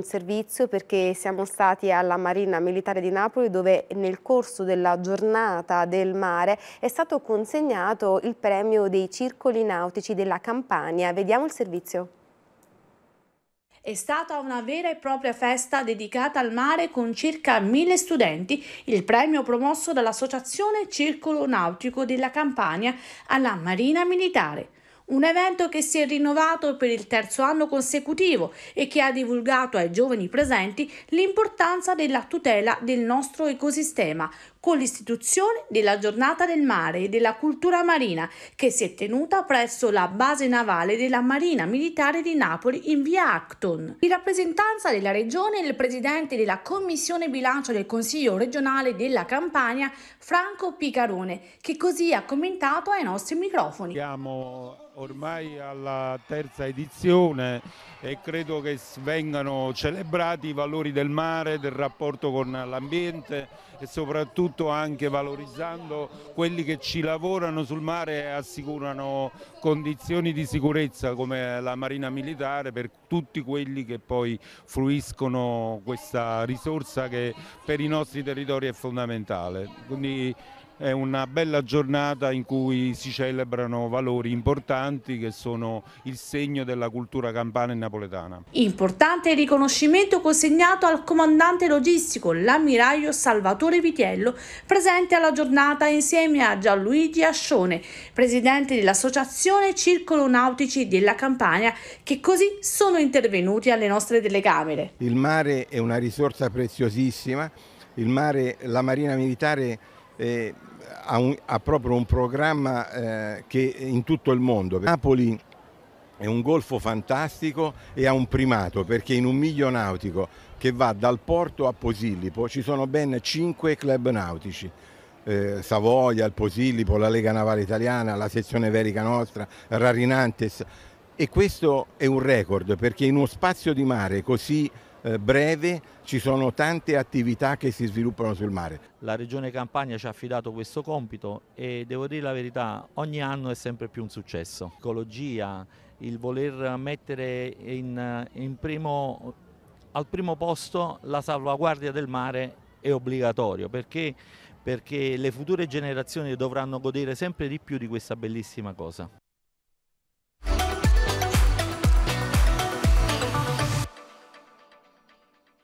un servizio perché siamo stati alla Marina Militare di Napoli dove nel corso della giornata del mare è stato consegnato il premio dei circoli nautici della Campania. Vediamo il servizio. È stata una vera e propria festa dedicata al mare con circa mille studenti, il premio promosso dall'Associazione Circolo Nautico della Campania alla Marina Militare. Un evento che si è rinnovato per il terzo anno consecutivo e che ha divulgato ai giovani presenti l'importanza della tutela del nostro ecosistema con l'istituzione della giornata del mare e della cultura marina che si è tenuta presso la base navale della Marina Militare di Napoli in via Acton. In rappresentanza della regione il presidente della commissione bilancio del Consiglio regionale della Campania, Franco Picarone, che così ha commentato ai nostri microfoni. Siamo ormai alla terza edizione e credo che vengano celebrati i valori del mare, del rapporto con l'ambiente e soprattutto anche valorizzando quelli che ci lavorano sul mare e assicurano condizioni di sicurezza come la Marina Militare per tutti quelli che poi fruiscono questa risorsa che per i nostri territori è fondamentale. Quindi è una bella giornata in cui si celebrano valori importanti che sono il segno della cultura campana e napoletana. Importante riconoscimento consegnato al comandante logistico, l'ammiraglio Salvatore Vitiello, presente alla giornata insieme a Gianluigi Ascione, presidente dell'Associazione Circolo Nautici della Campania, che così sono intervenuti alle nostre telecamere. Il mare è una risorsa preziosissima, il mare, la Marina Militare eh, ha, un, ha, proprio un programma eh, che in tutto il mondo. Napoli è un golfo fantastico e ha un primato perché in un miglio nautico che va dal porto a Posillipo ci sono ben cinque club nautici. Eh, Savoia, il Posillipo, la Lega Navale Italiana, la sezione Verica Nostra, Rarinantes e questo è un record perché in uno spazio di mare così breve ci sono tante attività che si sviluppano sul mare. La Regione Campania ci ha affidato questo compito e devo dire la verità, ogni anno è sempre più un successo. L'ecologia, il voler mettere in, in primo, al primo posto la salvaguardia del mare è obbligatorio perché, perché le future generazioni dovranno godere sempre di più di questa bellissima cosa.